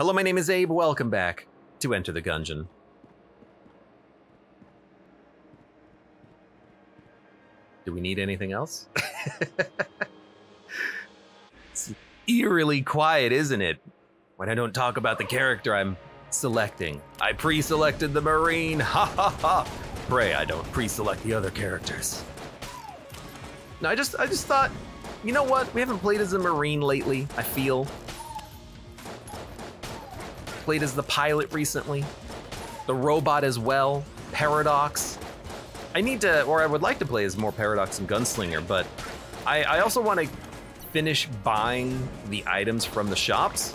Hello, my name is Abe. Welcome back to Enter the Gungeon. Do we need anything else? it's eerily quiet, isn't it? When I don't talk about the character I'm selecting. I pre-selected the Marine, ha ha ha! Pray I don't pre-select the other characters. No, I just I just thought, you know what? We haven't played as a Marine lately, I feel. Played as the pilot recently. The robot as well. Paradox. I need to, or I would like to play as more Paradox and Gunslinger, but I, I also want to finish buying the items from the shops,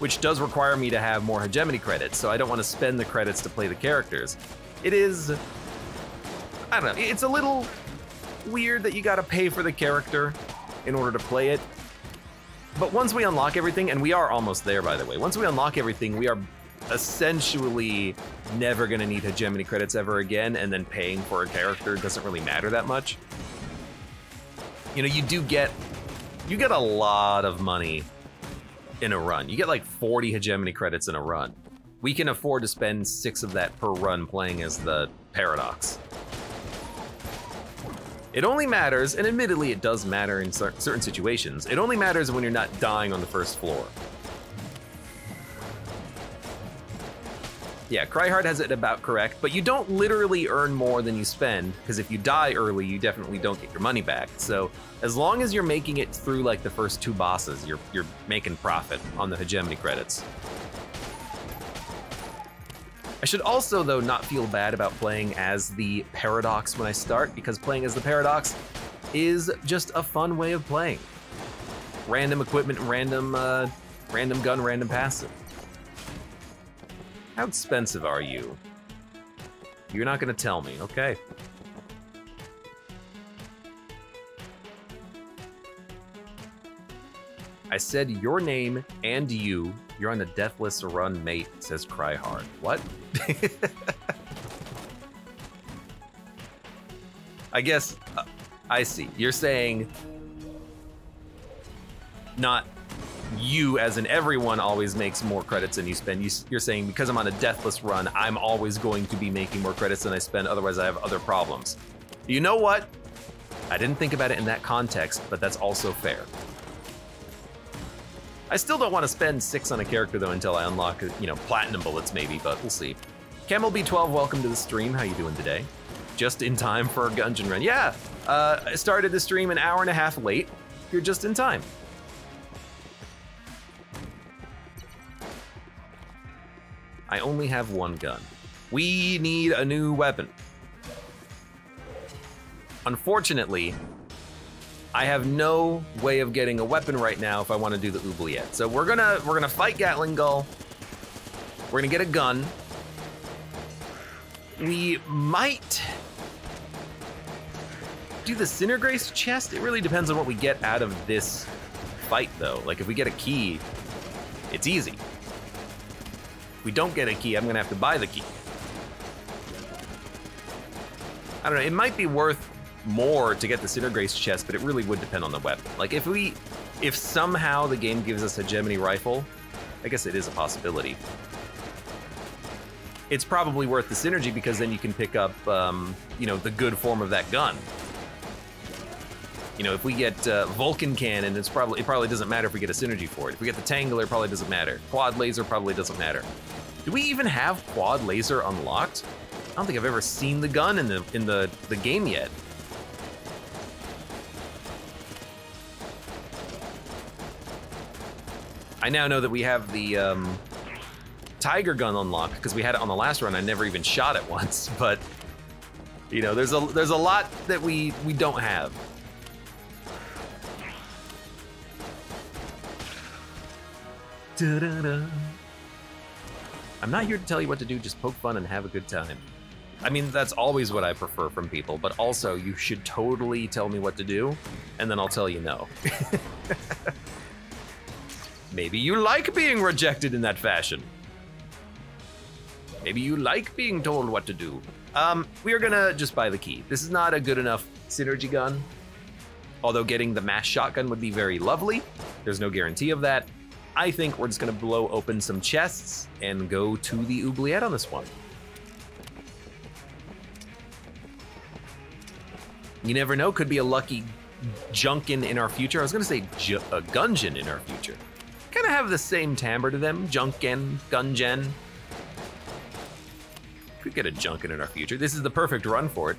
which does require me to have more hegemony credits, so I don't want to spend the credits to play the characters. It is, I don't know, it's a little weird that you gotta pay for the character in order to play it. But once we unlock everything, and we are almost there by the way, once we unlock everything, we are essentially never gonna need hegemony credits ever again, and then paying for a character doesn't really matter that much. You know, you do get, you get a lot of money in a run. You get like 40 hegemony credits in a run. We can afford to spend six of that per run playing as the Paradox. It only matters, and admittedly it does matter in cer certain situations, it only matters when you're not dying on the first floor. Yeah, Cryhard has it about correct, but you don't literally earn more than you spend, because if you die early, you definitely don't get your money back. So as long as you're making it through like the first two bosses, you're, you're making profit on the hegemony credits. I should also, though, not feel bad about playing as the Paradox when I start, because playing as the Paradox is just a fun way of playing. Random equipment, random, uh, random gun, random passive. How expensive are you? You're not gonna tell me, okay. I said your name and you. You're on a deathless run, mate, says Cryhard. What? I guess, uh, I see. You're saying not you as in everyone always makes more credits than you spend. You, you're saying because I'm on a deathless run, I'm always going to be making more credits than I spend, otherwise I have other problems. You know what? I didn't think about it in that context, but that's also fair. I still don't want to spend six on a character though until I unlock, you know, platinum bullets maybe, but we'll see. Camel B12, welcome to the stream. How you doing today? Just in time for a Gungeon run. Yeah, uh, I started the stream an hour and a half late. You're just in time. I only have one gun. We need a new weapon. Unfortunately, I have no way of getting a weapon right now if I want to do the oubliette. So we're gonna we're gonna fight Gatling Gull. We're gonna get a gun. We might do the Cinergrace chest. It really depends on what we get out of this fight, though. Like if we get a key, it's easy. If we don't get a key, I'm gonna have to buy the key. I don't know, it might be worth more to get the Cinergrace chest, but it really would depend on the weapon. Like if we, if somehow the game gives us a Gemini rifle, I guess it is a possibility. It's probably worth the synergy because then you can pick up, um, you know, the good form of that gun. You know, if we get uh, Vulcan cannon, it's probably it probably doesn't matter if we get a synergy for it. If we get the Tangler, probably doesn't matter. Quad laser probably doesn't matter. Do we even have quad laser unlocked? I don't think I've ever seen the gun in the in the the game yet. Now know that we have the um, Tiger gun unlocked because we had it on the last run. I never even shot it once, but you know, there's a there's a lot that we we don't have. Da-da-da. I'm not here to tell you what to do, just poke fun and have a good time. I mean, that's always what I prefer from people, but also you should totally tell me what to do, and then I'll tell you no. Maybe you like being rejected in that fashion. Maybe you like being told what to do. Um, we are gonna just buy the key. This is not a good enough synergy gun. Although getting the mass shotgun would be very lovely. There's no guarantee of that. I think we're just gonna blow open some chests and go to the oubliette on this one. You never know, could be a lucky Junkan in our future. I was gonna say Ju- a Gungeon in our future. Kind of have the same timbre to them, Junkan, Gungeon. Could get a Junkan in our future. This is the perfect run for it.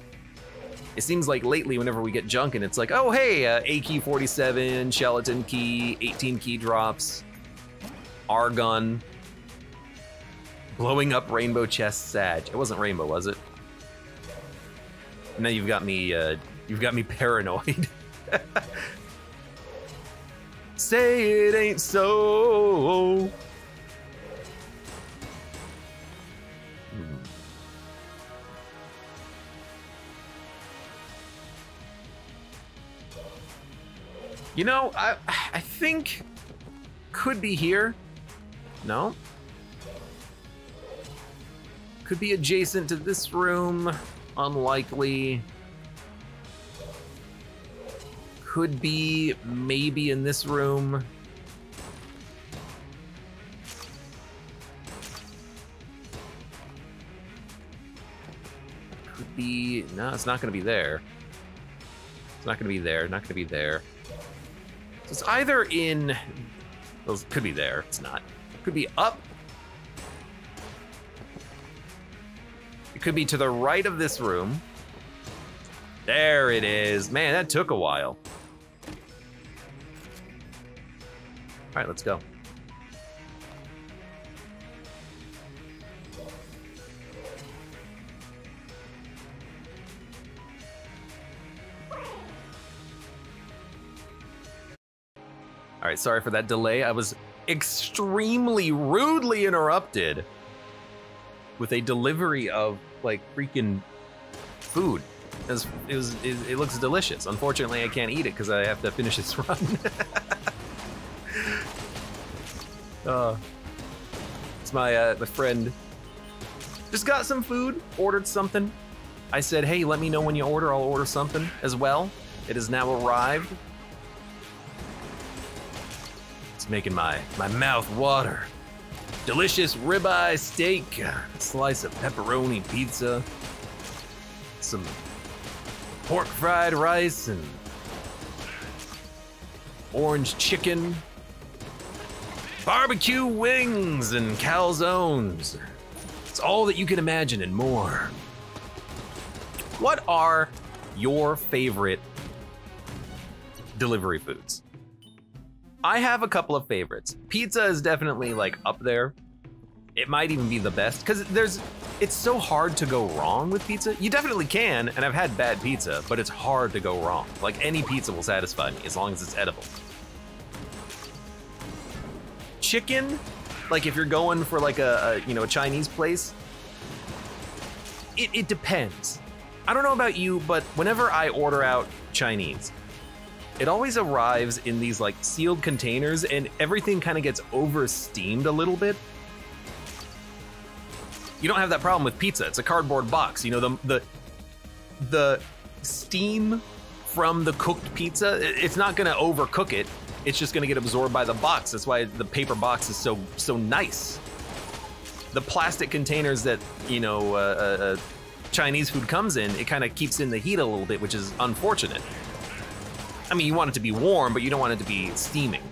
It seems like lately, whenever we get Junkan, it's like, oh hey, uh, AK-47, Skeleton key, 18 key drops, Argon, blowing up Rainbow Chest Sag. It wasn't Rainbow, was it? Now you've got me, uh, you've got me paranoid. Say it ain't so. Hmm. You know, I I think could be here. No. Could be adjacent to this room. Unlikely. Could be maybe in this room. Could be, no, it's not gonna be there. It's not gonna be there, not gonna be there. So it's either in, well, it could be there, it's not. It could be up. It could be to the right of this room. There it is. Man, that took a while. All right, let's go. All right, sorry for that delay. I was extremely rudely interrupted with a delivery of like freaking food. It, was, it, was, it, it looks delicious. Unfortunately, I can't eat it because I have to finish this run. Uh, it's my uh, my friend. Just got some food, ordered something. I said, hey, let me know when you order. I'll order something as well. It has now arrived. It's making my, my mouth water. Delicious ribeye steak, slice of pepperoni pizza, some pork fried rice, and orange chicken, barbecue wings, and calzones. It's all that you can imagine and more. What are your favorite delivery foods? I have a couple of favorites. Pizza is definitely like up there. It might even be the best because there's it's so hard to go wrong with pizza. You definitely can, and I've had bad pizza, but it's hard to go wrong. Like any pizza will satisfy me as long as it's edible. Chicken, like if you're going for like a, a you know a Chinese place, it, it depends. I don't know about you, but whenever I order out Chinese, it always arrives in these like sealed containers and everything kind of gets over steamed a little bit. You don't have that problem with pizza. It's a cardboard box. You know the the the steam from the cooked pizza, it's not going to overcook it. It's just going to get absorbed by the box. That's why the paper box is so so nice. The plastic containers that, you know, uh, uh, Chinese food comes in, it kind of keeps in the heat a little bit, which is unfortunate. I mean, you want it to be warm, but you don't want it to be steaming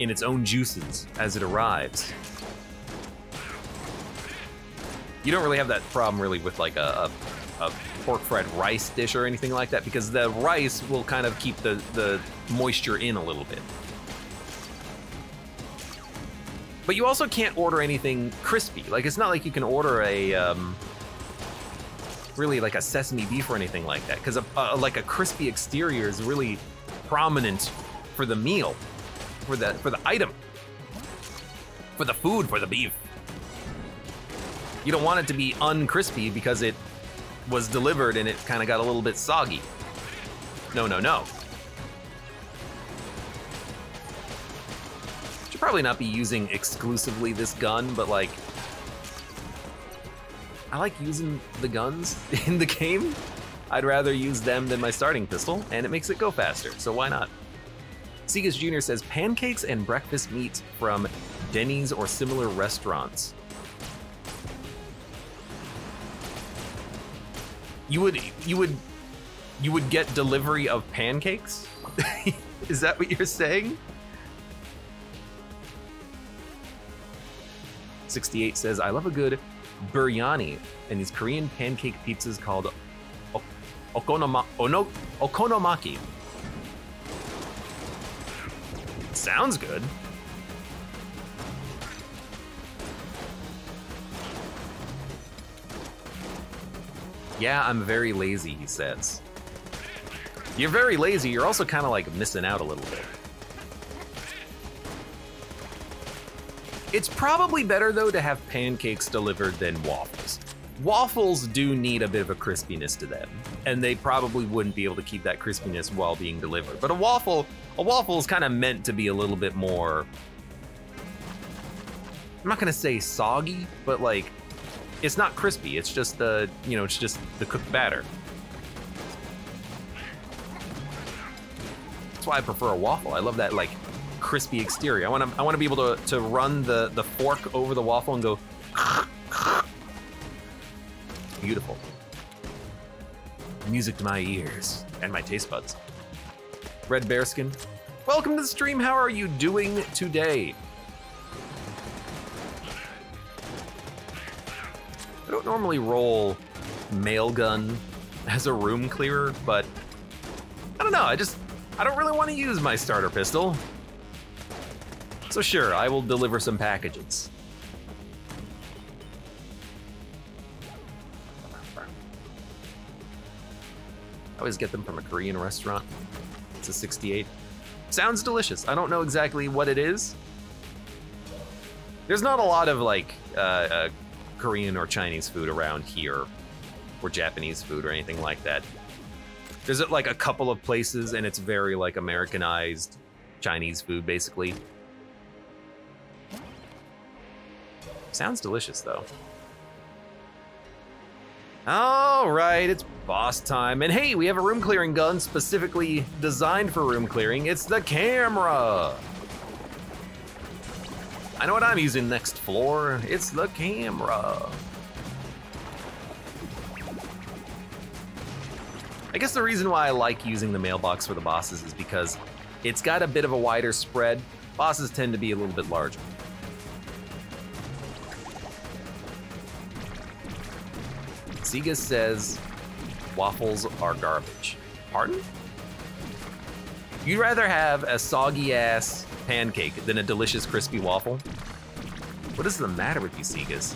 in its own juices as it arrives. You don't really have that problem really with like a, a, a pork fried rice dish or anything like that because the rice will kind of keep the, the moisture in a little bit. But you also can't order anything crispy. Like it's not like you can order a um, really like a sesame beef or anything like that because like a crispy exterior is really prominent for the meal, for the for the item, for the food, for the beef. You don't want it to be uncrispy because it was delivered and it kind of got a little bit soggy. No, no, no. Should probably not be using exclusively this gun, but like, I like using the guns in the game. I'd rather use them than my starting pistol, and it makes it go faster, so why not? Segas Jr. says pancakes and breakfast meats from Denny's or similar restaurants. You would you would you would get delivery of pancakes? Is that what you're saying? 68 says, I love a good biryani and these Korean pancake pizzas called okonoma- ono- okonomaki. Sounds good. Yeah, I'm very lazy, he says. You're very lazy, you're also kind of like missing out a little bit. It's probably better though to have pancakes delivered than waffles. Waffles do need a bit of a crispiness to them, and they probably wouldn't be able to keep that crispiness while being delivered. But a waffle, a waffle is kind of meant to be a little bit more. I'm not gonna say soggy, but like, it's not crispy. It's just the, you know, it's just the cooked batter. That's why I prefer a waffle. I love that like crispy exterior. I want to I want to be able to to run the the fork over the waffle and go beautiful. Music to my ears and my taste buds. Red Bearskin, welcome to the stream. How are you doing today? Don't normally roll mail gun as a room clearer, but I don't know. I just I don't really want to use my starter pistol. So sure, I will deliver some packages. I always get them from a Korean restaurant. It's a 68. Sounds delicious. I don't know exactly what it is. There's not a lot of like uh, uh, Korean or Chinese food around here, or Japanese food or anything like that. There's uh, like a couple of places, and it's very like Americanized Chinese food, basically. Sounds delicious, though. All right, it's boss time. And hey, we have a room clearing gun specifically designed for room clearing. It's the camera. I know what I'm using next floor. It's the camera. I guess the reason why I like using the mailbox for the bosses is because it's got a bit of a wider spread. Bosses tend to be a little bit larger. Sega says waffles are garbage. Pardon? You'd rather have a soggy ass pancake than a delicious crispy waffle? What is the matter with you, Segas?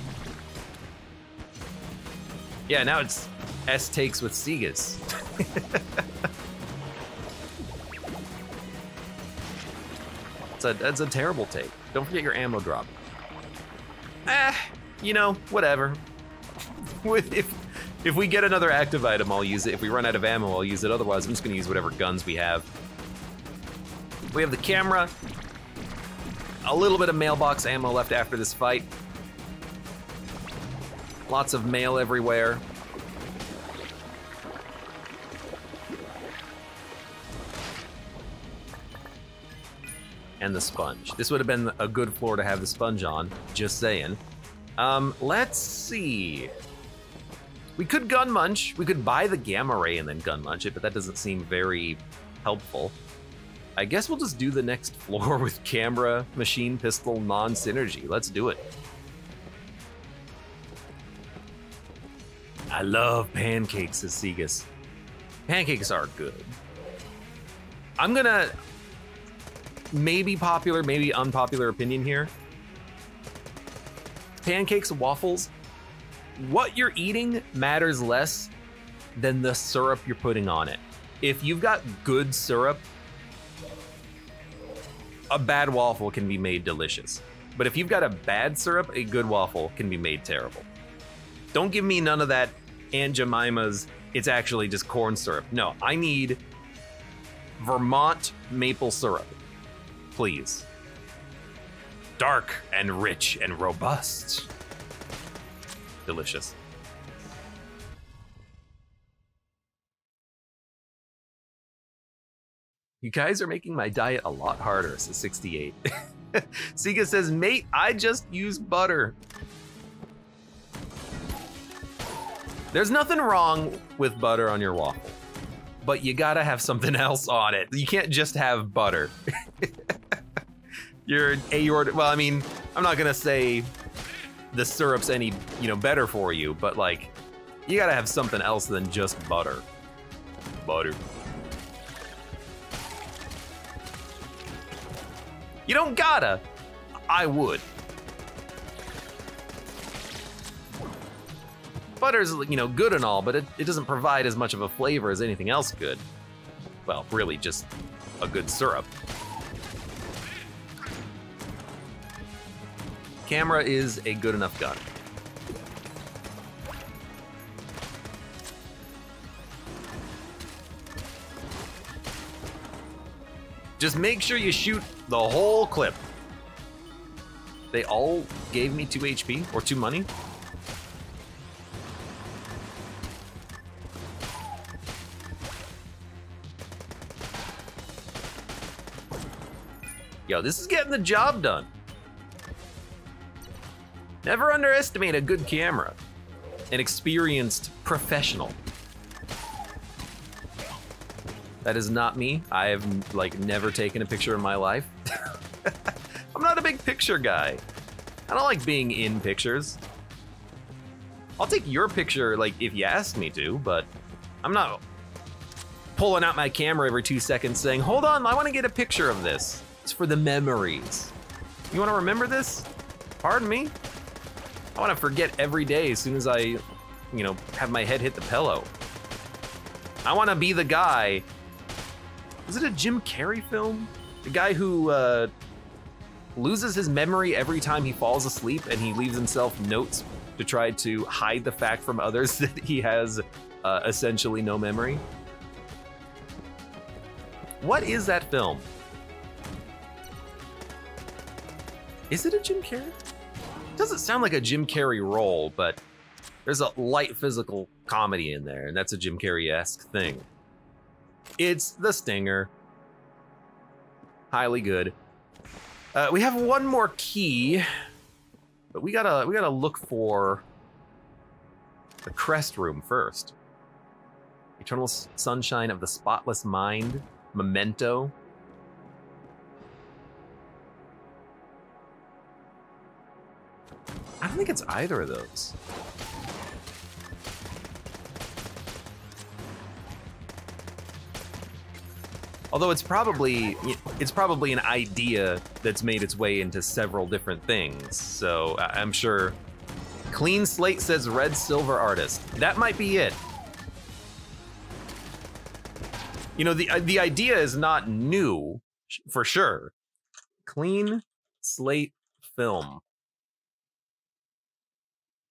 Yeah, now it's S takes with Segas. That's a, that's a terrible take. Don't forget your ammo drop. Ah, you know, whatever. if if we get another active item, I'll use it. If we run out of ammo, I'll use it. Otherwise, I'm just gonna use whatever guns we have. We have the camera. A little bit of mailbox ammo left after this fight. Lots of mail everywhere. And the sponge. This would have been a good floor to have the sponge on, just saying. Um, let's see. We could gun munch. We could buy the gamma ray and then gun munch it, but that doesn't seem very helpful. I guess we'll just do the next floor with camera, machine pistol, non-synergy. Let's do it. I love pancakes, says Segas. Pancakes are good. I'm gonna maybe popular, maybe unpopular opinion here. Pancakes, waffles, what you're eating matters less than the syrup you're putting on it. If you've got good syrup, a bad waffle can be made delicious. But if you've got a bad syrup, a good waffle can be made terrible. Don't give me none of that Aunt Jemima's, it's actually just corn syrup. No, I need Vermont maple syrup. Please. Dark and rich and robust. Delicious. You guys are making my diet a lot harder, says 68. Sika says, mate, I just use butter. There's nothing wrong with butter on your waffle, but you gotta have something else on it. You can't just have butter. You're a your aorta, well, I mean, I'm not gonna say the syrup's any, you know, better for you, but like, you gotta have something else than just butter. Butter. You don't gotta. I would. Butter's, you know, good and all, but it, it doesn't provide as much of a flavor as anything else could. Well, really just a good syrup. Camera is a good enough gun. Just make sure you shoot the whole clip. They all gave me 2 HP or 2 money. Yo, this is getting the job done. Never underestimate a good camera. An experienced professional. That is not me. I have like never taken a picture in my life. I'm not a big picture guy. I don't like being in pictures. I'll take your picture like if you ask me to, but I'm not pulling out my camera every two seconds saying, hold on, I wanna get a picture of this. It's for the memories. You wanna remember this? Pardon me? I wanna forget every day as soon as I, you know, have my head hit the pillow. I wanna be the guy. Is it a Jim Carrey film? The guy who uh, loses his memory every time he falls asleep and he leaves himself notes to try to hide the fact from others that he has uh, essentially no memory. What is that film? Is it a Jim Carrey? doesn't sound like a Jim Carrey role, but there's a light physical comedy in there, and that's a Jim Carrey-esque thing. It's The Stinger. Highly good. Uh, we have one more key, but we gotta we gotta look for the crest room first. Eternal Sunshine of the Spotless Mind, Memento. I don't think it's either of those. Although it's probably it's probably an idea that's made its way into several different things. So I'm sure Clean Slate says red silver artist. That might be it. You know, the uh, the idea is not new for sure. Clean Slate film.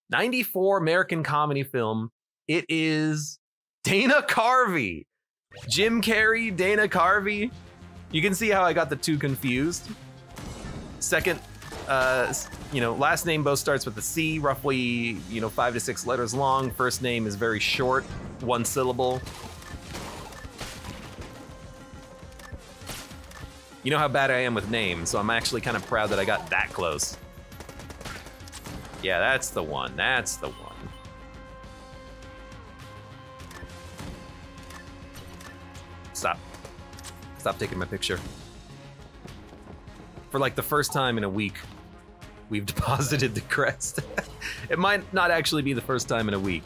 94 American comedy film. It is Dana Carvey. Jim Carrey, Dana Carvey. You can see how I got the two confused. Second, uh, you know, last name both starts with a C, roughly, you know, five to six letters long. First name is very short, one syllable. You know how bad I am with names, so I'm actually kind of proud that I got that close. Yeah, that's the one. That's the one. Stop. Stop taking my picture. For like the first time in a week, we've deposited the crest. it might not actually be the first time in a week.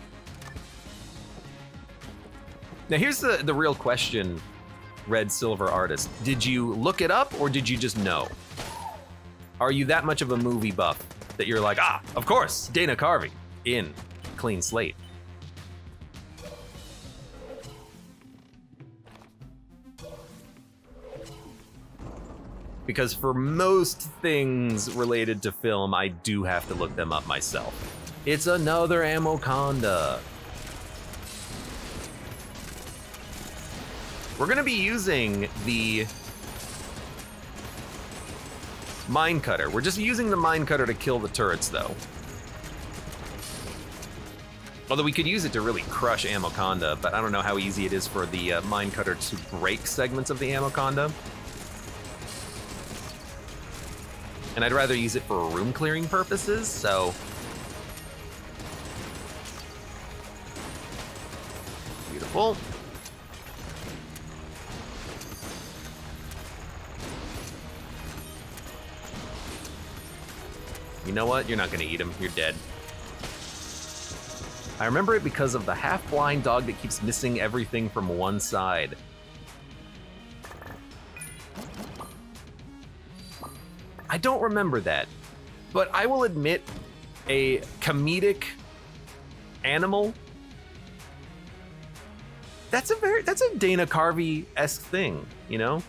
Now here's the, the real question, Red Silver Artist. Did you look it up or did you just know? Are you that much of a movie buff that you're like, ah, of course, Dana Carvey in Clean Slate? Because for most things related to film, I do have to look them up myself. It's another Ammoconda. We're gonna be using the mine cutter. We're just using the mine cutter to kill the turrets though. Although we could use it to really crush Ammoconda, but I don't know how easy it is for the uh, mine cutter to break segments of the Ammoconda. And I'd rather use it for room clearing purposes, so. Beautiful. You know what? You're not gonna eat him. You're dead. I remember it because of the half-blind dog that keeps missing everything from one side. I don't remember that, but I will admit a comedic animal that's a very that's a Dana Carvey-esque thing, you know?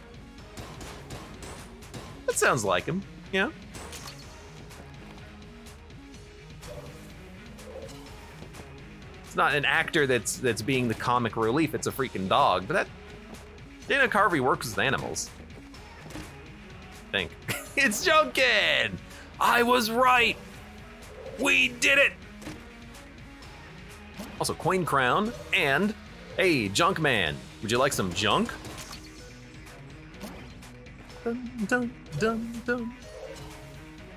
That sounds like him, yeah. It's not an actor that's that's being the comic relief. It's a freaking dog. But that Dana Carvey works with animals. It's Junkan. I was right. We did it. Also, Coin Crown and hey, Junk Man. Would you like some junk? Dun, dun, dun, dun.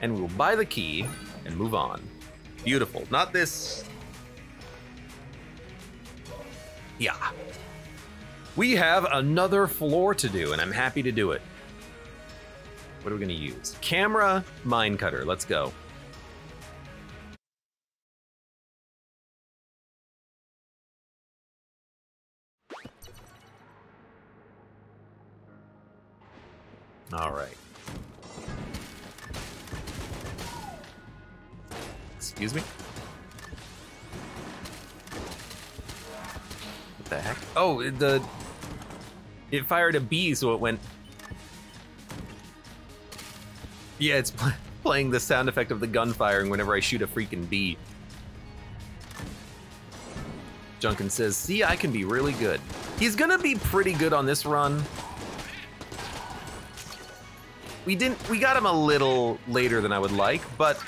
And we'll buy the key and move on. Beautiful. Not this yeah. We have another floor to do, and I'm happy to do it. What are we gonna use? Camera, mine cutter, let's go. All right. Excuse me? What the heck? Oh, the... It fired a bee, so it went... Yeah, it's pl playing the sound effect of the gun firing whenever I shoot a freaking bee. Junkan says, see, I can be really good. He's gonna be pretty good on this run. We didn't, we got him a little later than I would like, but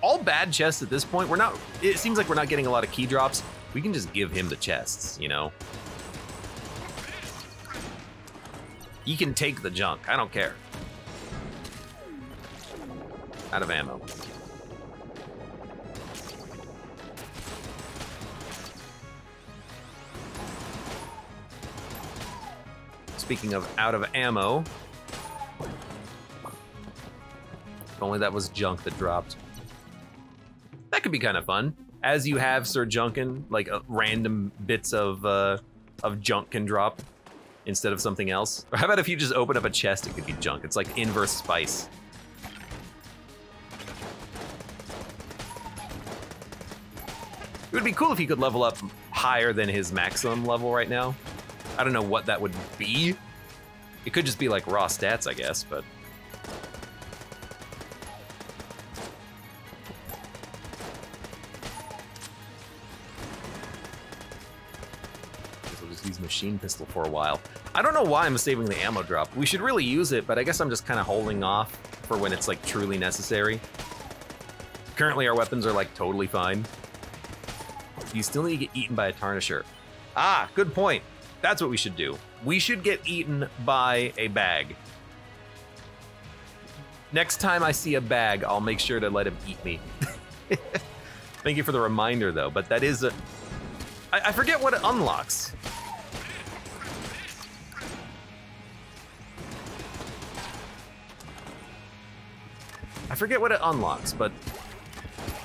all bad chests at this point, we're not, it seems like we're not getting a lot of key drops. We can just give him the chests, you know? He can take the junk, I don't care. Out of ammo. Speaking of out of ammo, if only that was junk that dropped. That could be kind of fun as you have Ser Junkan, like uh, random bits of uh, of junk can drop instead of something else. Or how about if you just open up a chest, it could be junk. It's like inverse spice. Would be cool if he could level up higher than his maximum level right now. I don't know what that would be. It could just be like raw stats, I guess, but use machine pistol for a while. I don't know why I'm saving the ammo drop. We should really use it, but I guess I'm just kind of holding off for when it's like truly necessary. Currently our weapons are like totally fine. You still need to get eaten by a tarnisher. Ah, good point. That's what we should do. We should get eaten by a bag. Next time I see a bag, I'll make sure to let him eat me. Thank you for the reminder though, but that is a... I, I forget what it unlocks. I forget what it unlocks, but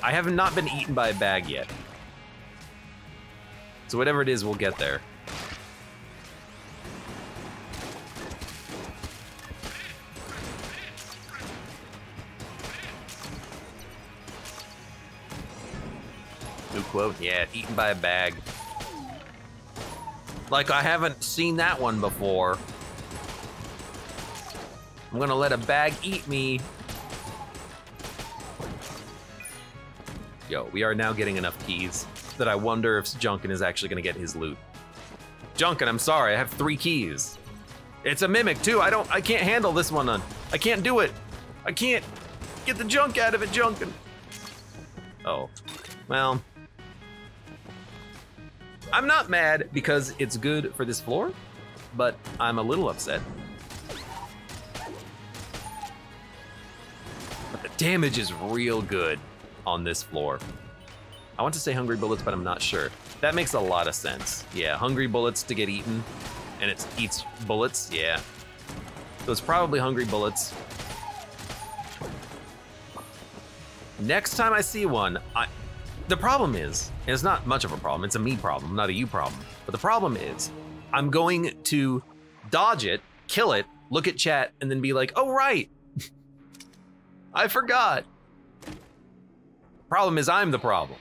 I have not been eaten by a bag yet. So whatever it is, we'll get there. New quote, yeah, eaten by a bag. Like I haven't seen that one before. I'm gonna let a bag eat me Yo, we are now getting enough keys that I wonder if Junkan is actually gonna get his loot. Junkan, I'm sorry, I have three keys. It's a mimic too, I don't, I can't handle this one. Uh, I can't do it. I can't get the junk out of it, Junkan. Oh, well. I'm not mad because it's good for this floor, but I'm a little upset. But the damage is real good on this floor. I want to say hungry bullets, but I'm not sure. That makes a lot of sense. Yeah, hungry bullets to get eaten, and it eats bullets, yeah. So it's probably hungry bullets. Next time I see one, I, the problem is, and it's not much of a problem, it's a me problem, not a you problem. But the problem is, I'm going to dodge it, kill it, look at chat, and then be like, oh, right. I forgot. Problem is, I'm the problem.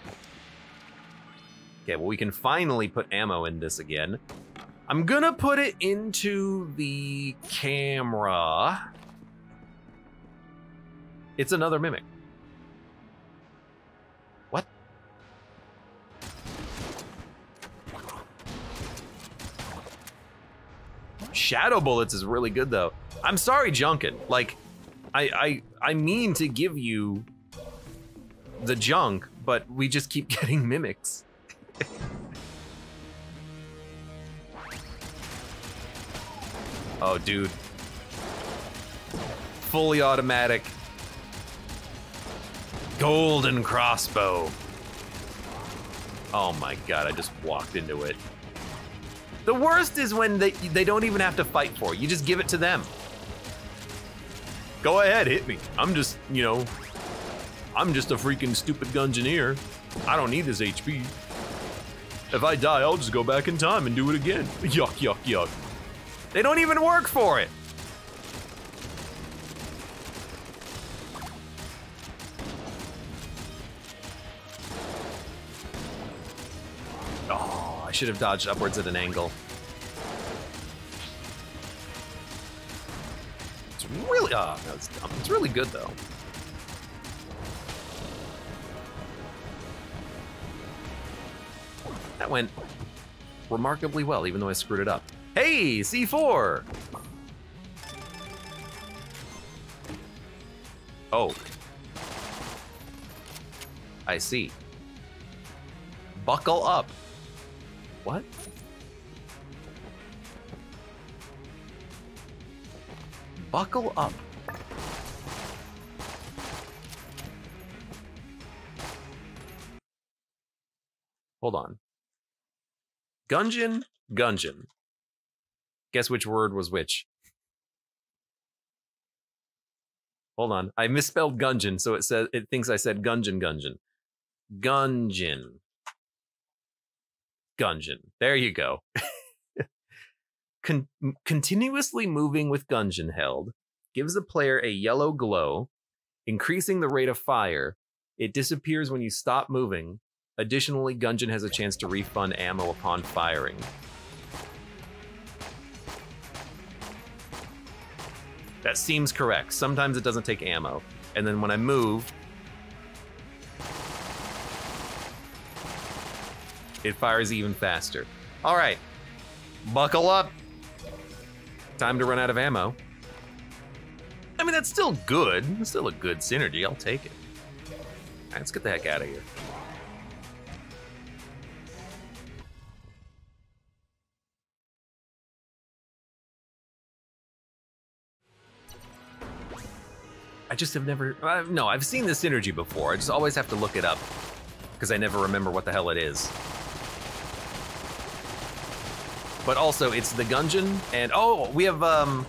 Okay, well, we can finally put ammo in this again. I'm gonna put it into the camera. It's another mimic. What? Shadow bullets is really good though. I'm sorry, Junkan. Like, I I I mean to give you the junk, but we just keep getting mimics. oh, dude. Fully automatic. Golden crossbow. Oh my god, I just walked into it. The worst is when they, they don't even have to fight for it. You just give it to them. Go ahead, hit me. I'm just, you know, I'm just a freaking stupid gungeoneer. I don't need this HP. If I die, I'll just go back in time and do it again. Yuck, yuck, yuck. They don't even work for it. Oh, I should have dodged upwards at an angle. It's really, ah, oh, that's dumb. It's really good though. Went remarkably well, even though I screwed it up. Hey, C4! Oh. I see. Buckle up. What? Buckle up. Hold on. Gungeon, Gungeon. Guess which word was which? Hold on. I misspelled Gungeon, so it says it thinks I said Gungeon Gungeon. Gungine. Gungeon. There you go. Con- continuously moving with Gungeon held gives the player a yellow glow, increasing the rate of fire. It disappears when you stop moving, Additionally, Gungine has a chance to refund ammo upon firing. That seems correct. Sometimes it doesn't take ammo. And then when I move, it fires even faster. All right, buckle up. Time to run out of ammo. I mean, that's still good. Still a good synergy. I'll take it. Right, let's get the heck out of here. Just have never, uh, no, I've seen this synergy before. I just always have to look it up because I never remember what the hell it is. But also, it's the Gungine, and oh, we have um,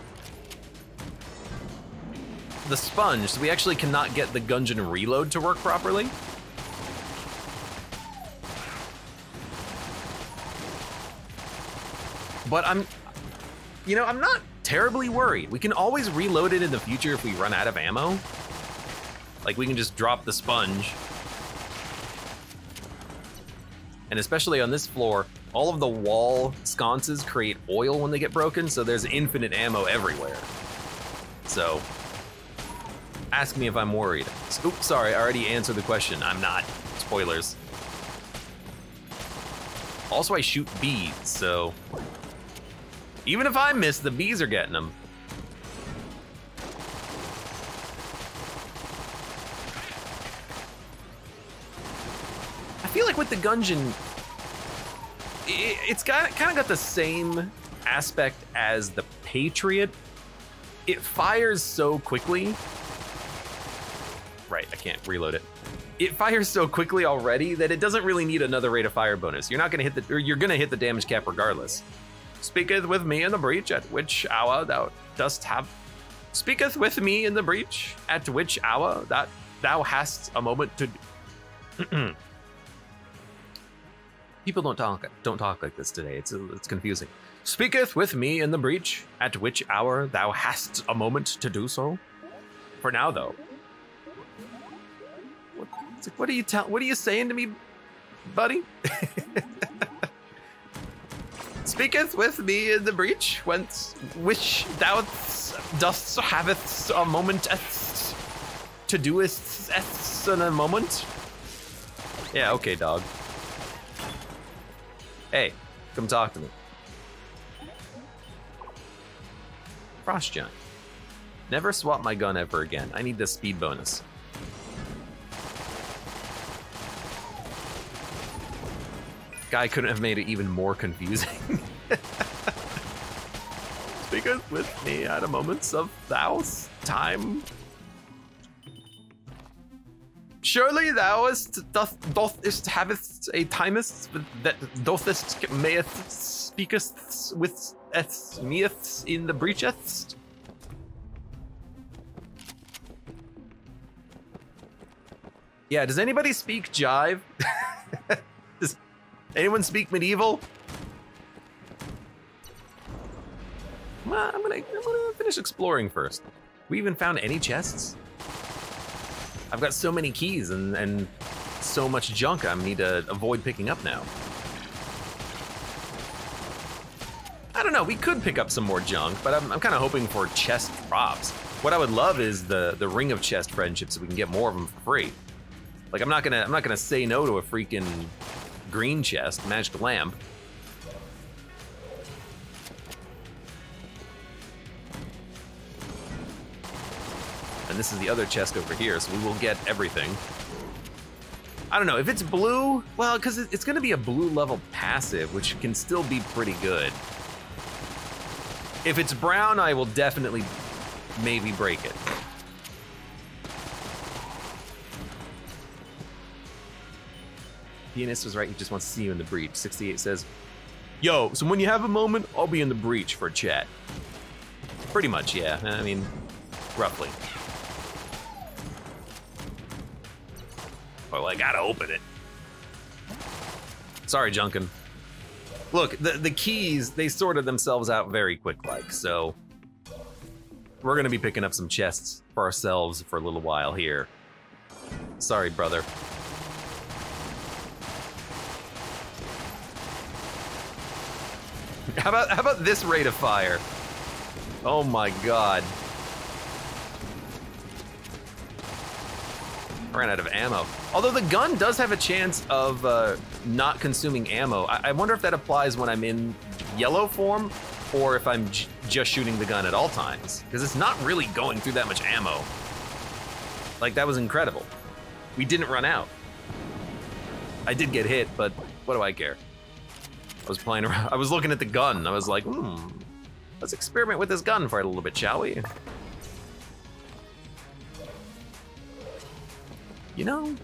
the Sponge, so we actually cannot get the Gungine reload to work properly. But I'm, you know, I'm not terribly worried. We can always reload it in the future if we run out of ammo. Like we can just drop the sponge. And especially on this floor, all of the wall sconces create oil when they get broken, so there's infinite ammo everywhere. So, ask me if I'm worried. Oops, sorry, I already answered the question. I'm not. Spoilers. Also, I shoot bees, so even if I miss, the bees are getting them. I feel like with the Gungine, it, it's got kind of got the same aspect as the Patriot. It fires so quickly. Right, I can't reload it. It fires so quickly already that it doesn't really need another rate of fire bonus. You're not gonna hit the, or you're gonna hit the damage cap regardless. Speaketh with me in the breach, at which hour thou dost have. Speaketh with me in the breach, at which hour that thou hast a moment to. People don't talk don't talk like this today. It's it's confusing. Speaketh with me in the breach, at which hour thou hast a moment to do so. For now, though. What, what are you tell? What are you saying to me, buddy? Speaketh with me in the breach, whence which thou dost haveth a moment to doest in a moment. Yeah, okay, dog. Hey, come talk to me. Frost Giant. Never swap my gun ever again. I need the speed bonus. Guy couldn't have made it even more confusing. Speaketh with me at a moments of thou's time. Surely thou ist, doth, dothest havest a timest that dothest mayeth speakest with eths meeths in the breachest? Yeah, does anybody speak jive? anyone speak medieval? I'm gonna, I'm gonna finish exploring first. We even found any chests? I've got so many keys and, and so much junk I need to avoid picking up now. I don't know, we could pick up some more junk, but I'm, I'm kind of hoping for chest drops. What I would love is the, the ring of chest friendships so we can get more of them for free. Like I'm not gonna I'm not gonna say no to a freaking green chest, magic lamp. And this is the other chest over here, so we will get everything. I don't know, if it's blue, well, because it's gonna be a blue level passive, which can still be pretty good. If it's brown, I will definitely maybe break it. Pianist was right, he just wants to see you in the breach. 68 says, Yo, so when you have a moment, I'll be in the breach for a chat. Pretty much, yeah. I mean, roughly. Well, I gotta open it. Sorry, Junkan. Look, the, the keys, they sorted themselves out very quick like, so we're gonna be picking up some chests for ourselves for a little while here. Sorry, brother. How about how about this rate of fire? Oh my god. ran out of ammo. Although the gun does have a chance of uh, not consuming ammo. I, I, wonder if that applies when I'm in yellow form or if I'm just shooting the gun at all times. Because it's not really going through that much ammo. Like, that was incredible. We didn't run out. I did get hit, but what do I care? I was playing around. I was looking at the gun. I was like, hmm, let's experiment with this gun for a little bit, shall we? You know,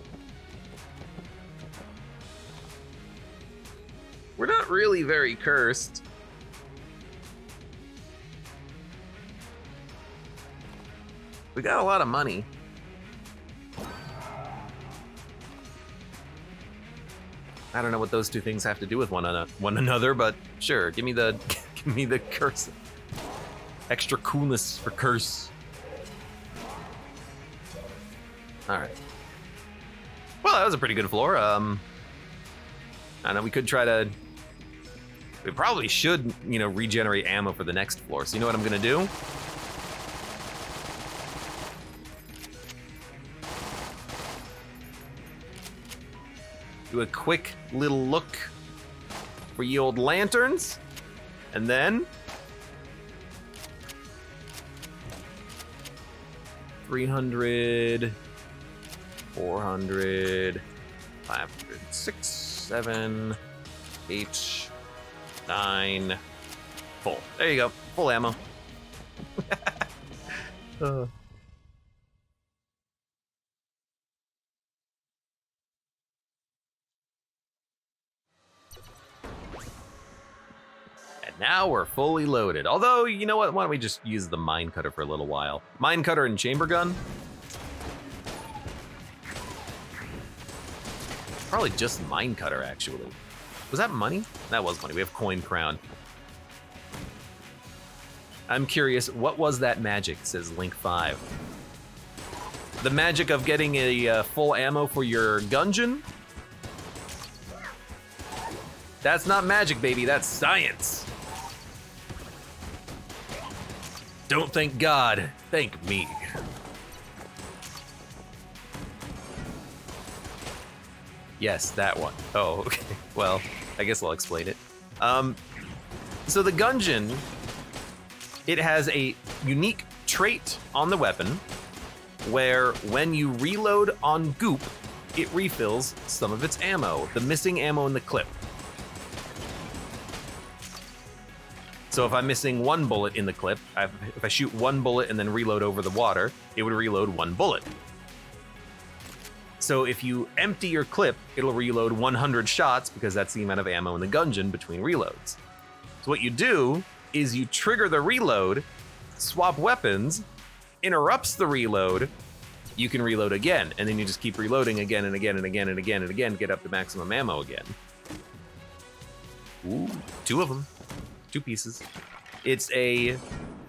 we're not really very cursed. We got a lot of money. I don't know what those two things have to do with one, another, one another, but sure, give me the give me the curse. Extra coolness for curse. All right. Well, that was a pretty good floor. Um, I know we could try to. We probably should, you know, regenerate ammo for the next floor. So you know what I'm gonna do? Do a quick little look for ye old lanterns, and then 300. 400, 500, 6, 7, H nine full. There you go, full ammo. uh. Now we're fully loaded. Although, you know what? Why don't we just use the mine cutter for a little while? Mine cutter and chamber gun. Probably just mine cutter, actually. Was that money? That was money. We have coin crown. I'm curious, what was that magic, says Link 5. The magic of getting a uh, full ammo for your gungeon? That's not magic, baby, that's science. Don't thank God, thank me. Yes, that one. Oh, okay. Well, I guess I'll explain it. Um, so the Gungeon, it has a unique trait on the weapon where when you reload on Goop, it refills some of its ammo, the missing ammo in the clip. So if I'm missing one bullet in the clip, if I shoot one bullet and then reload over the water, it would reload one bullet. So if you empty your clip, it'll reload 100 shots because that's the amount of ammo in the gungeon between reloads. So what you do is you trigger the reload, swap weapons, interrupts the reload, you can reload again, and then you just keep reloading again and again and again and again and again, get up to maximum ammo again. Ooh, two of them, two pieces. It's a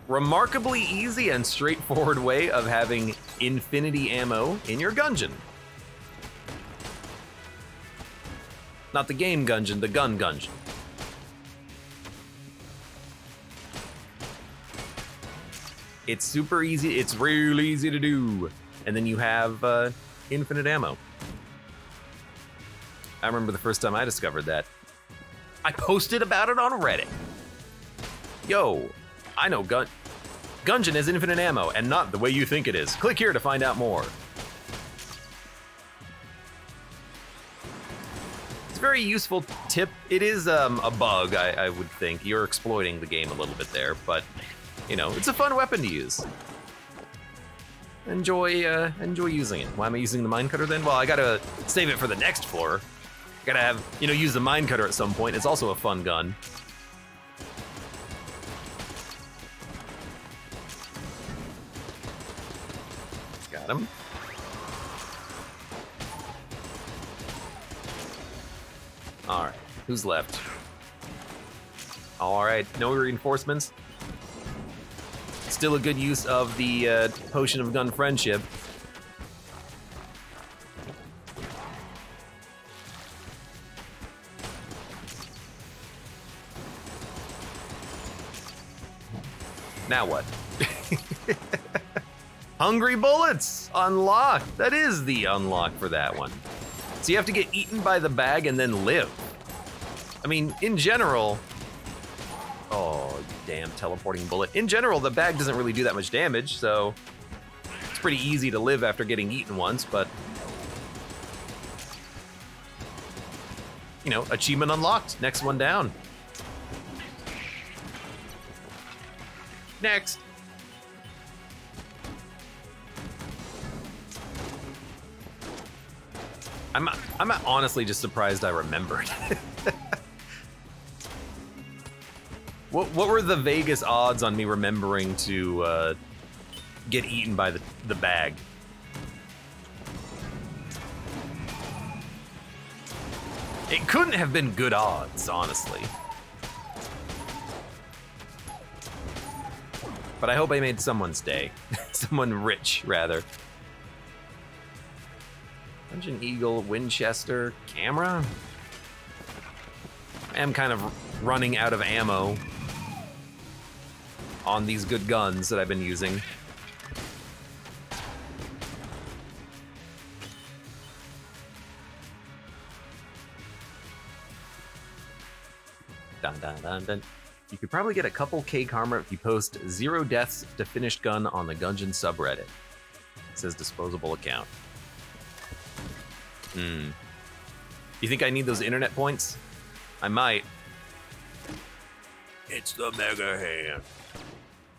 remarkably easy and straightforward way of having infinity ammo in your gungeon. Not the game Gungeon, the gun Gungeon. It's super easy, it's real easy to do. And then you have uh, infinite ammo. I remember the first time I discovered that. I posted about it on Reddit. Yo, I know Gun Gungeon has infinite ammo, and not the way you think it is. Click here to find out more. It's a very useful tip. It is um, a bug, I, I, would think. You're exploiting the game a little bit there, but you know, it's a fun weapon to use. Enjoy, uh, enjoy using it. Why am I using the mine cutter then? Well, I gotta save it for the next floor. Gotta have, you know, use the mine cutter at some point. It's also a fun gun. Got him. All right, who's left? All right, no reinforcements. Still a good use of the uh, potion of gun friendship. Now what? Hungry bullets! Unlocked! That is the unlock for that one. So you have to get eaten by the bag and then live. I mean, in general, oh, damn teleporting bullet. In general, the bag doesn't really do that much damage, so it's pretty easy to live after getting eaten once, but you know, achievement unlocked, next one down. Next. I'm I'm honestly just surprised I remembered. what what were the Vegas odds on me remembering to uh, get eaten by the the bag? It couldn't have been good odds, honestly. But I hope I made someone's day. Someone rich, rather. Dungeon Eagle, Winchester, camera? I am kind of running out of ammo on these good guns that I've been using. Dun, dun, dun, dun. You could probably get a couple K karma if you post zero deaths to finished gun on the Gungeon subreddit. It says disposable account. Hmm. You think I need those internet points? I might. It's the Mega Hand.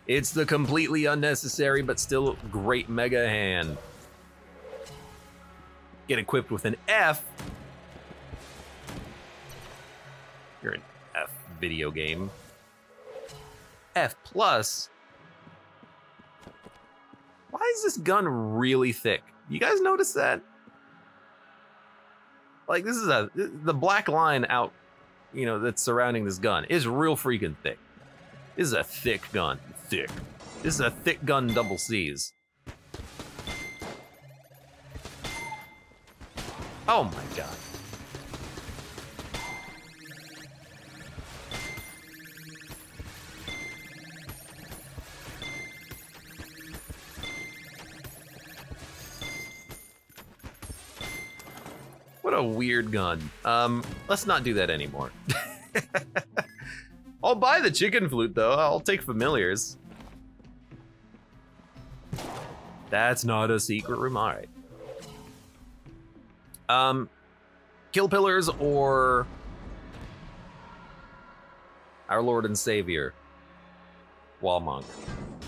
It's the completely unnecessary but still great Mega Hand. Get equipped with an F. You're an F video game. F plus. Why is this gun really thick? You guys notice that? Like this is a the black line out, you know, that's surrounding this gun is real freaking thick. This is a thick gun. Thick. This is a thick gun double C's. Oh my god. A weird gun. Um, let's not do that anymore. I'll buy the chicken flute though. I'll take familiars. That's not a secret room. All right. Um, kill pillars or our Lord and Savior, Wallmonk.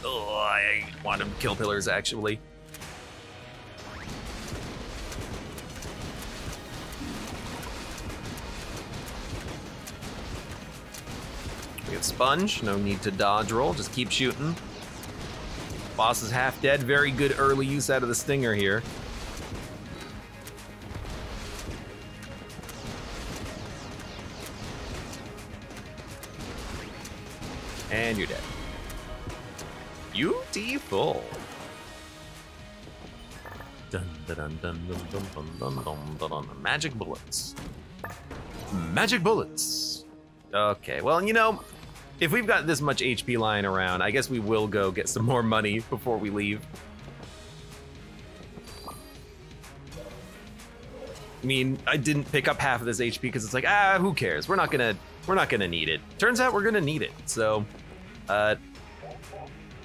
Oh, I want him kill pillars actually. Get sponge, no need to dodge roll, just keep shooting. Boss is half dead, very good early use out of the stinger here. And you're dead. Beautiful. Dun, dun, dun, Magic bullets. Magic bullets. Okay, well, you know, if we've got this much HP lying around, I guess we will go get some more money before we leave. I mean, I didn't pick up half of this HP because it's like, ah, who cares? We're not gonna, we're not gonna need it. Turns out we're gonna need it. So, uh,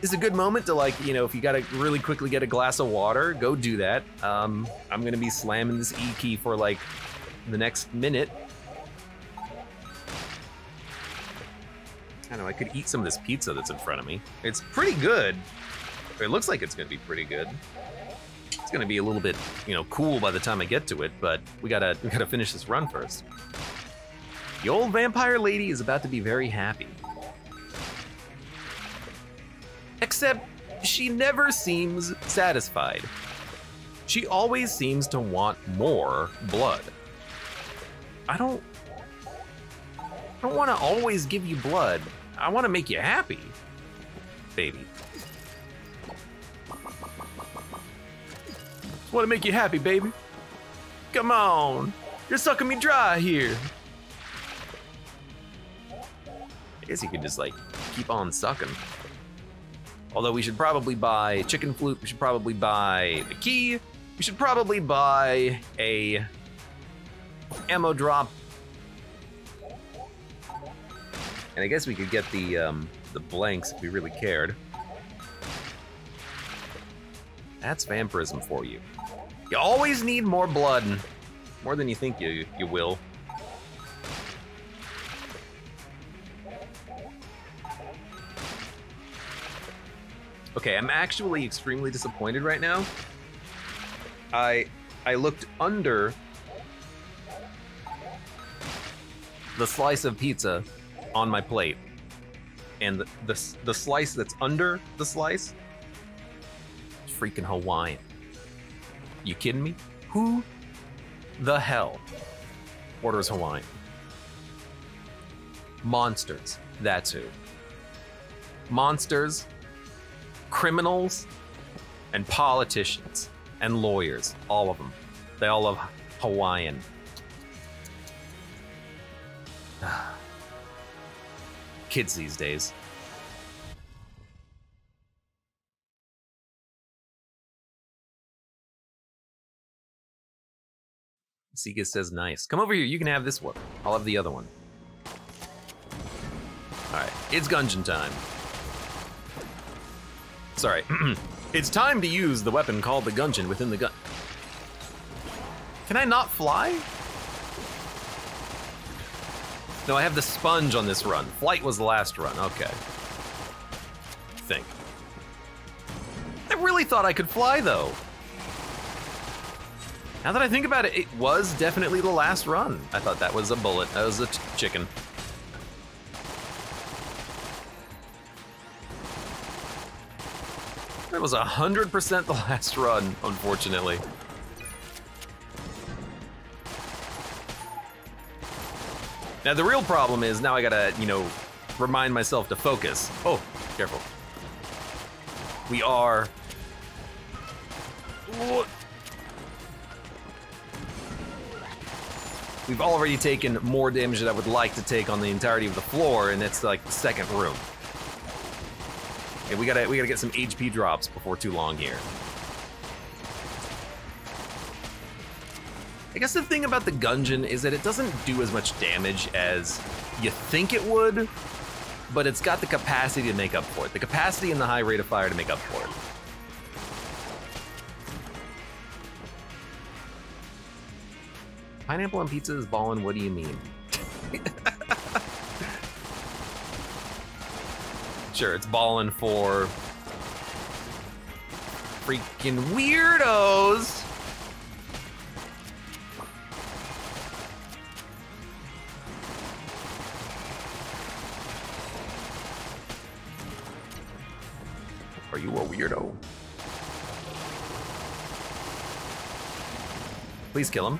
it's a good moment to like, you know, if you gotta really quickly get a glass of water, go do that. Um, I'm gonna be slamming this E key for like the next minute. I know, I could eat some of this pizza that's in front of me. It's pretty good. It looks like it's gonna be pretty good. It's gonna be a little bit, you know, cool by the time I get to it, but we gotta we gotta finish this run first. The old vampire lady is about to be very happy. Except she never seems satisfied. She always seems to want more blood. I don't I don't want to always give you blood. I want to make you happy, baby. Want to make you happy, baby. Come on. You're sucking me dry here. I guess you could just like keep on sucking. Although we should probably buy chicken flute, we should probably buy the key, we should probably buy a ammo drop. And I guess we could get the um, the blanks if we really cared. That's vampirism for you. You always need more blood, more than you think you you will. Okay, I'm actually extremely disappointed right now. I I looked under the slice of pizza on my plate, and the the, the slice that's under the slice, is freaking Hawaiian. You kidding me? Who the hell orders Hawaiian? Monsters. That's who. Monsters criminals and politicians and lawyers, all of them. They all love Hawaiian. Ah. Kids these days. Sika says nice. Come over here, you can have this one. I'll have the other one. Alright, it's Gungeon time. Sorry. it's time to use the weapon called the Gungeon within the gun. Can I not fly? No, I have the sponge on this run. Flight was the last run. Okay. Think. I really thought I could fly though. Now that I think about it, it was definitely the last run. I thought that was a bullet. That was a chicken. It was 100% the last run, unfortunately. Now the real problem is now I gotta, you know, remind myself to focus. Oh, careful. We are... We've already taken more damage than I would like to take on the entirety of the floor, and it's like the second room. Okay, we gotta we gotta get some HP drops before too long here. I guess the thing about the Gungeon is that it doesn't do as much damage as you think it would, but it's got the capacity to make up for it. The capacity and the high rate of fire to make up for it. Pineapple on pizza is ballin', what do you mean? sure, it's ballin' for freaking weirdos. Please kill him.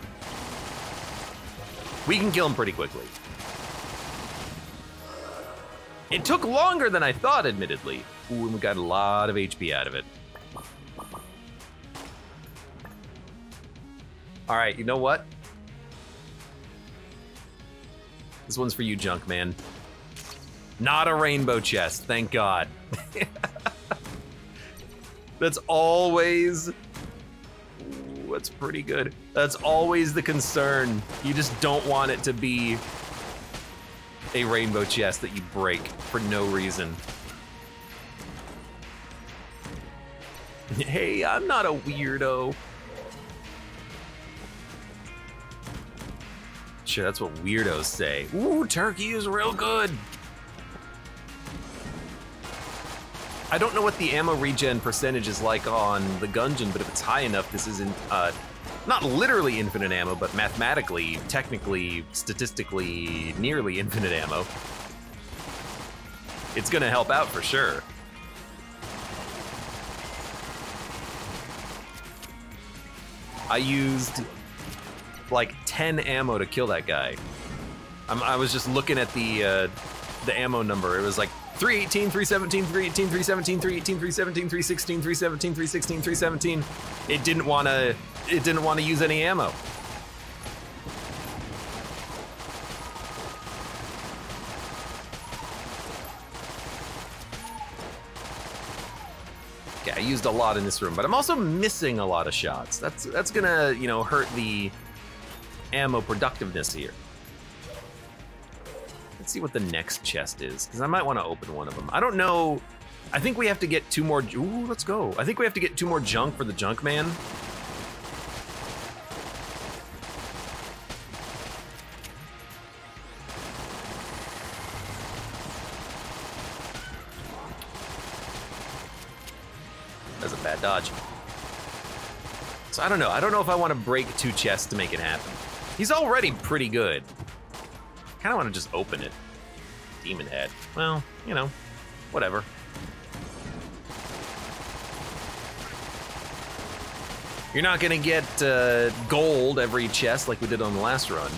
We can kill him pretty quickly. It took longer than I thought, admittedly. Ooh, and we got a lot of HP out of it. All right, you know what? This one's for you, Junkan. Not a rainbow chest, thank God. That's always that's pretty good. That's always the concern. You just don't want it to be a rainbow chest that you break for no reason. Hey, I'm not a weirdo. Sure, that's what weirdos say. Ooh, turkey is real good. I don't know what the ammo regen percentage is like on the Gungeon, but if it's high enough, this isn't, uh, not literally infinite ammo, but mathematically, technically, statistically, nearly infinite ammo. It's gonna help out for sure. I used like 10 ammo to kill that guy. I'm, i was just looking at the uh, the ammo number. It was like 318, 317, 318, 317, 318, 317, 316, 317, 316, 317. It didn't want to it didn't want to use any ammo. Okay, I used a lot in this room, but I'm also missing a lot of shots. That's that's gonna, you know, hurt the ammo productiveness here. Let's see what the next chest is, because I might want to open one of them. I don't know. I think we have to get two more. Ooh, let's go. I think we have to get two more junk for the Junkan. That's a bad dodge. So I don't know. I don't know if I want to break two chests to make it happen. He's already pretty good kind of want to just open it. Demon head. Well, you know, whatever. You're not gonna get uh, gold every chest like we did on the last run.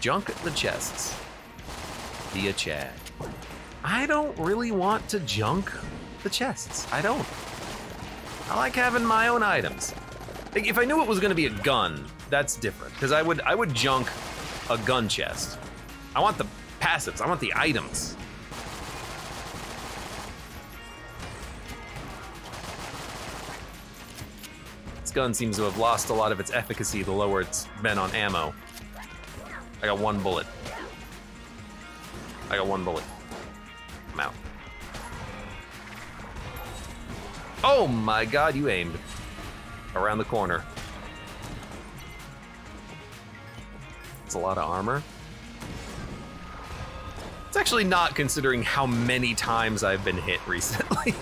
Junk the chests via Chad. I don't really want to junk the chests. I don't. I like having my own items. Like, if I knew it was gonna be a gun, that's different. Because I would I would junk a gun chest. I want the passives, I want the items. This gun seems to have lost a lot of its efficacy the lower it's been on ammo. I got one bullet. I got one bullet. Oh my god, you aimed around the corner. It's a lot of armor. It's actually not considering how many times I've been hit recently.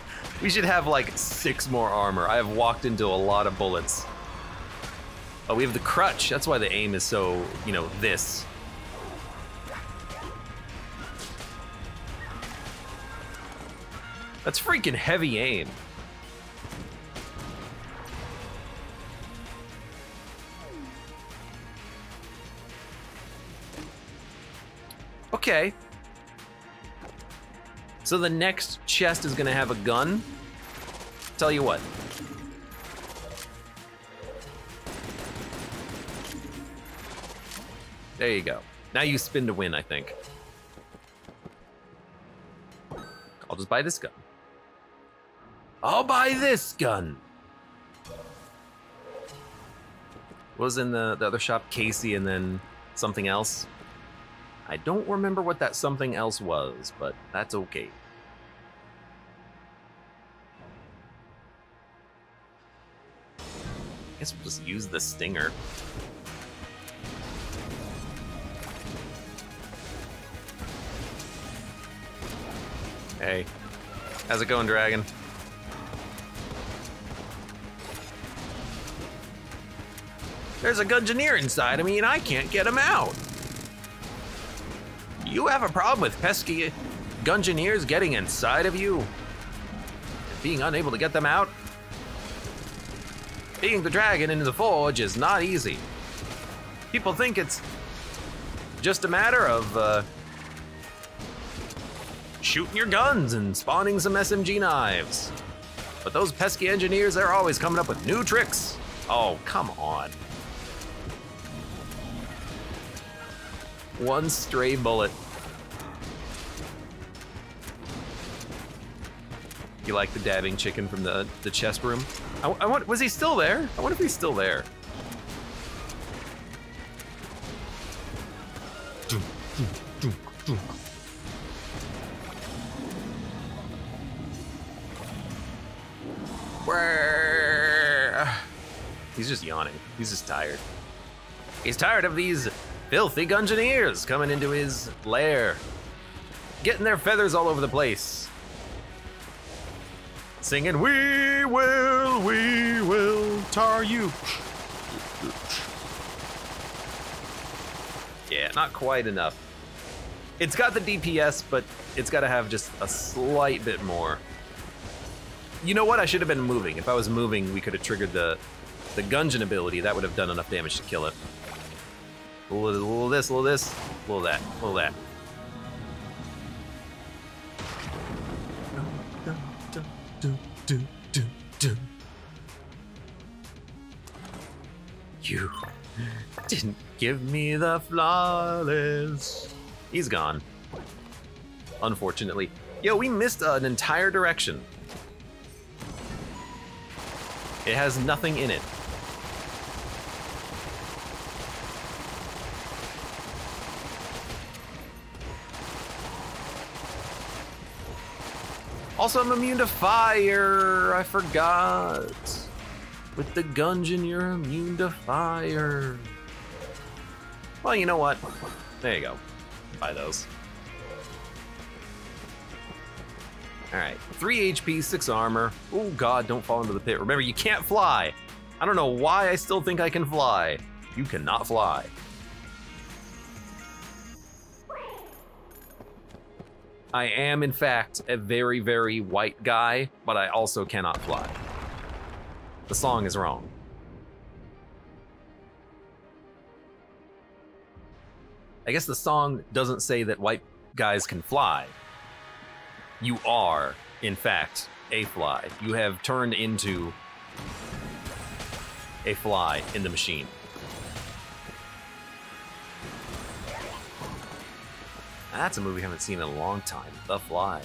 we should have like six more armor. I have walked into a lot of bullets. Oh, we have the crutch. That's why the aim is so, you know, this. That's freaking heavy aim. Okay. So the next chest is gonna have a gun. Tell you what. There you go. Now you spin to win, I think. I'll just buy this gun. I'll buy this gun. What was in the, the other shop? Casey and then something else. I don't remember what that something else was, but that's okay. I guess we'll just use the stinger. Hey, how's it going, Dragun? There's a Gungeoneer inside of me and I can't get him out. You have a problem with pesky Gungeoneers getting inside of you? And being unable to get them out? Being the dragon in the forge is not easy. People think it's just a matter of uh, shooting your guns and spawning some SMG knives. But those pesky engineers, they're always coming up with new tricks. Oh, come on. One stray bullet. You like the dabbing chicken from the, the chest room? I, I want, was he still there? I wonder if he's still there. He's just yawning. He's just tired. He's tired of these filthy Gungeoneers coming into his lair, getting their feathers all over the place, singing, "We will, we will tar you." Yeah, not quite enough. It's got the DPS, but it's got to have just a slight bit more. You know what? I should have been moving. If I was moving, we could have triggered the the Gungeon ability. That would have done enough damage to kill it. A little, a little this, a little this, a little that, a little that. You didn't give me the flawless. He's gone. Unfortunately. Yo, we missed an entire direction. It has nothing in it. Also, I'm immune to fire. I forgot. With the Gungeon, you're immune to fire. Well, you know what? There you go. Buy those. Alright, 3 HP, 6 armor. Oh god, don't fall into the pit. Remember, you can't fly. I don't know why I still think I can fly. You cannot fly. I am, in fact, a very, very white guy, but I also cannot fly. The song is wrong. I guess the song doesn't say that white guys can fly. You are, in fact, a fly. You have turned into a fly in the machine. That's a movie I haven't seen in a long time. The Fly.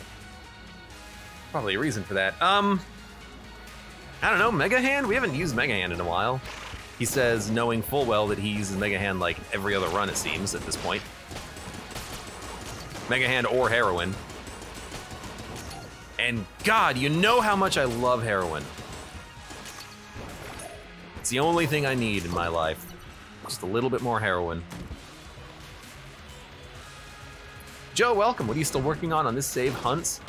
Probably a reason for that. Um, I don't know, Mega Hand? We haven't used Mega Hand in a while. He says, knowing full well that he uses Mega Hand like every other run, it seems, at this point. Mega Hand or Heroine. And God, you know how much I love heroin. It's the only thing I need in my life. Just a little bit more heroin. Joe, welcome. What are you still working on on this save, Hunts?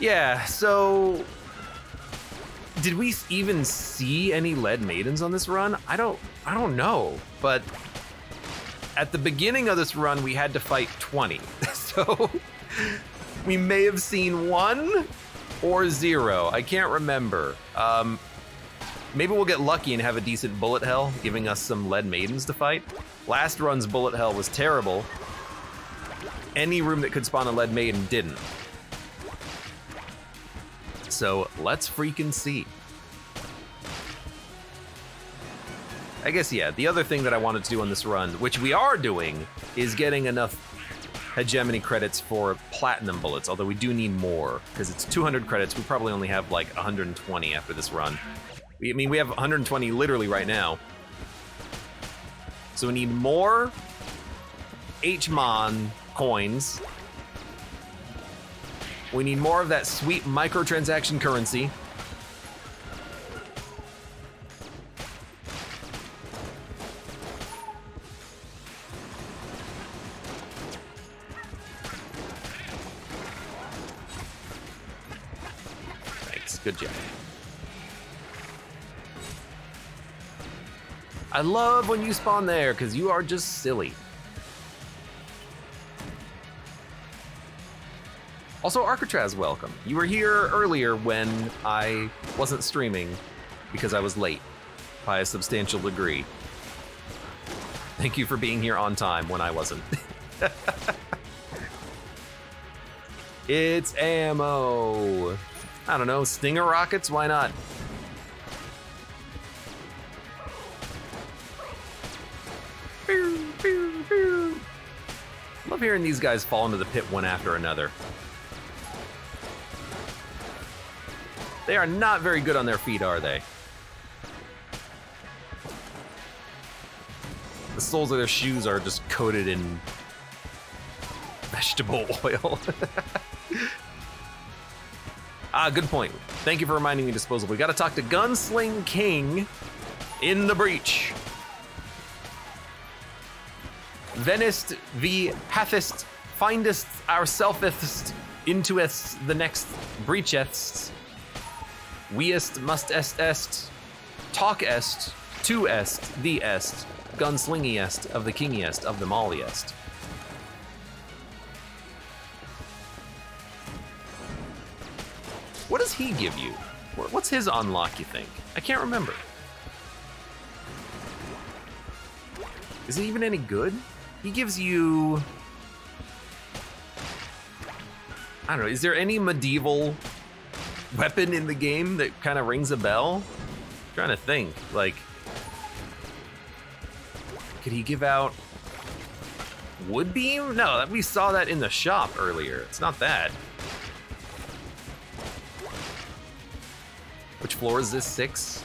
Yeah, so did we even see any lead maidens on this run? I don't I don't know, but at the beginning of this run we had to fight 20. So we may have seen one or zero. I can't remember. Um, maybe we'll get lucky and have a decent bullet hell, giving us some lead maidens to fight. Last run's bullet hell was terrible. Any room that could spawn a lead maiden didn't. So let's freaking see. I guess, yeah, the other thing that I wanted to do on this run, which we are doing, is getting enough hegemony credits for platinum bullets, although we do need more, because it's 200 credits. We probably only have like 120 after this run. I mean, we have 120 literally right now. So we need more HMON coins. We need more of that sweet microtransaction currency. Thanks, good job. I love when you spawn there, because you are just silly. Also, Arcatraz, welcome. You were here earlier when I wasn't streaming because I was late by a substantial degree. Thank you for being here on time when I wasn't. it's ammo. I don't know, Stinger rockets? Why not? Love hearing these guys fall into the pit one after another. They are not very good on their feet, are they? The soles of their shoes are just coated in vegetable oil. ah, good point. Thank you for reminding me, Disposable. We gotta talk to Gunsling King in the breach. Venist the hathest, findest ourselfest, intuest the next breachest. Weest must est est, talk est, to est, the est, gunslingiest of the kingiest of them alliest. What does he give you? What's his unlock, you think? I can't remember. Is it even any good? He gives you... I don't know, is there any medieval weapon in the game that kind of rings a bell? I'm trying to think, like... Could he give out... Wood beam? No, we saw that in the shop earlier. It's not that. Which floor is this? Six?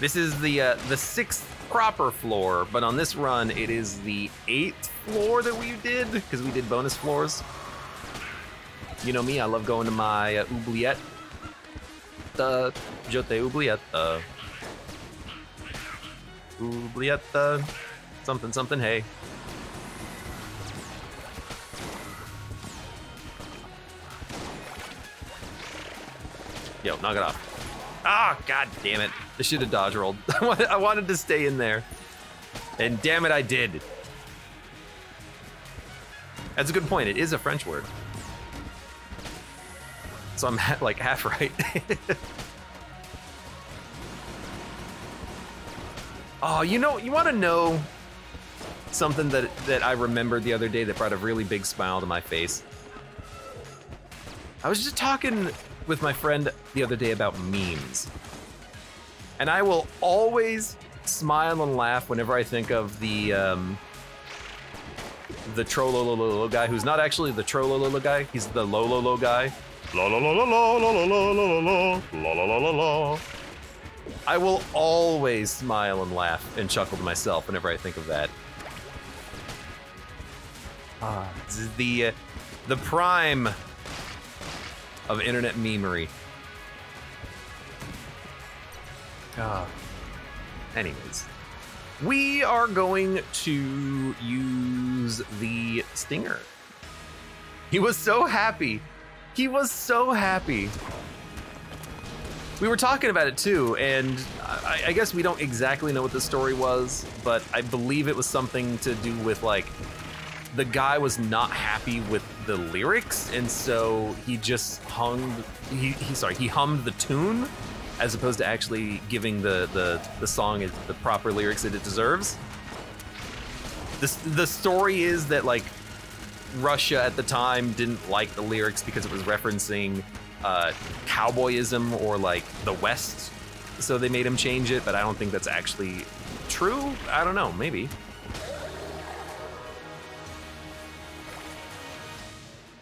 This is the uh, the sixth proper floor, but on this run, it is the eighth floor that we did, because we did bonus floors. You know me, I love going to my uh, oubliette. Uh, je te oubliette. Uh, oubliette. Uh, something, something, hey. Yo, knock it off. Ah, oh, god damn it. I should have dodge rolled. I wanted to stay in there. And damn it, I did. That's a good point. It is a French word. So I'm like half right. oh, you know, you want to know something that, that I remembered the other day that brought a really big smile to my face? I was just talking with my friend the other day about memes. And I will always smile and laugh whenever I think of the um, the Trolololo guy, who's not actually the Trolololo guy. He's the Lololo guy. La la la la la la la la la la la la la la la. I will always smile and laugh and chuckle to myself whenever I think of that. Ah, the uh, the prime of internet memery. Ah. Anyways, we are going to use the stinger. He was so happy. He was so happy. We were talking about it too, and I, I, guess we don't exactly know what the story was, but I believe it was something to do with like the guy was not happy with the lyrics, and so he just hung. He, he sorry, he hummed the tune as opposed to actually giving the the the song the proper lyrics that it deserves. The the story is that like Russia at the time didn't like the lyrics because it was referencing uh, cowboyism or like the West, so they made him change it. But I don't think that's actually true. I don't know, maybe.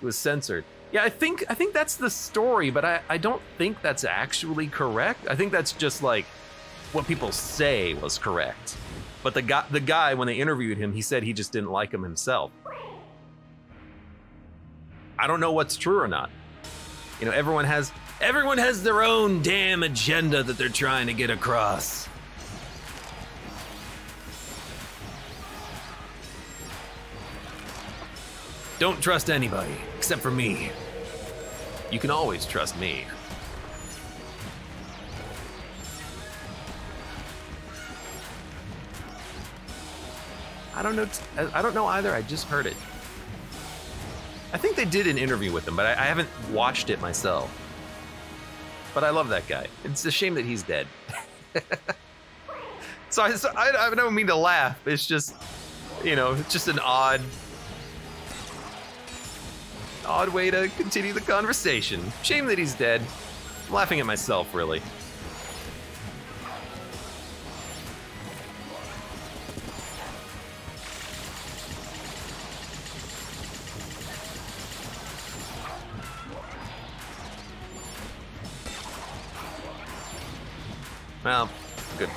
It was censored. Yeah, I think I think that's the story, but I, I don't think that's actually correct. I think that's just like what people say was correct. But the guy the guy when they interviewed him, he said he just didn't like him himself. I don't know what's true or not. You know, everyone has everyone has their own damn agenda that they're trying to get across. Don't trust anybody, except for me. You can always trust me. I don't know. I don't know either. I just heard it. I think they did an interview with him, but I, I haven't watched it myself. But I love that guy. It's a shame that he's dead. so, I, so I, I don't mean to laugh. It's just, you know, it's just an odd odd way to continue the conversation. Shame that he's dead. I'm laughing at myself, really. Well, good.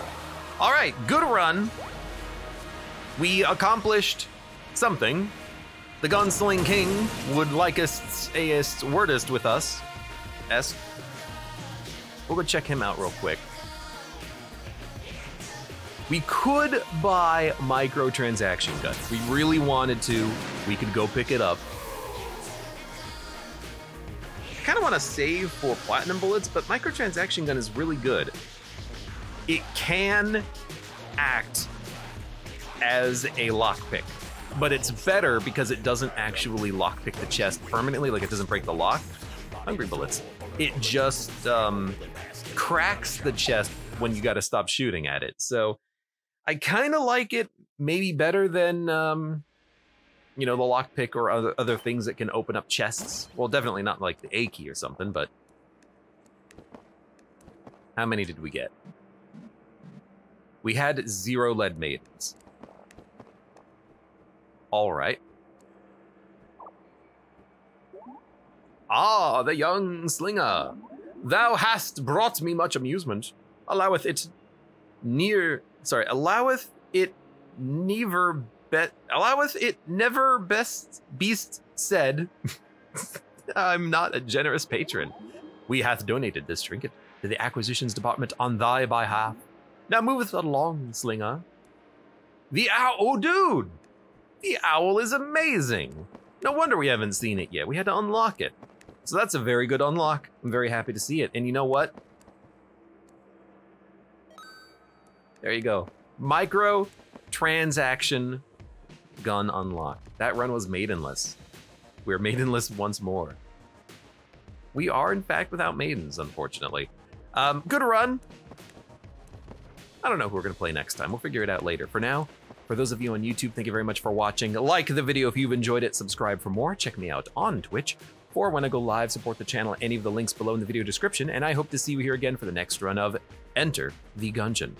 All right, good run. We accomplished something. The Gunsling King would like us aist wordist with us. S. We'll go check him out real quick. We could buy microtransaction gun. We really wanted to, we could go pick it up. I kind of want to save for platinum bullets, but microtransaction gun is really good. It can act as a lockpick but it's better because it doesn't actually lockpick the chest permanently, like it doesn't break the lock. Hungry bullets. It just um, cracks the chest when you got to stop shooting at it. So I kind of like it, maybe better than um, you know the lockpick or other other things that can open up chests. Well, definitely not like the A key or something, but how many did we get? We had zero lead maidens. All right. Ah, the young slinger. Thou hast brought me much amusement. Alloweth it near, sorry, alloweth it never bet, alloweth it never best beast said. I'm not a generous patron. We hath donated this trinket to the acquisitions department on thy behalf. Now moveth along, slinger. The owl. oh dude, the owl is amazing. No wonder we haven't seen it yet. We had to unlock it. So that's a very good unlock. I'm very happy to see it. And you know what? There you go. Micro transaction gun unlock. That run was maidenless. We're maidenless once more. We are, in fact, without maidens, unfortunately. Um, good run. I don't know who we're going to play next time. We'll figure it out later. For now, for those of you on YouTube, thank you very much for watching. Like the video if you've enjoyed it, subscribe for more. Check me out on Twitch or when I go live, support the channel, any of the links below in the video description, and I hope to see you here again for the next run of Enter the Gungeon.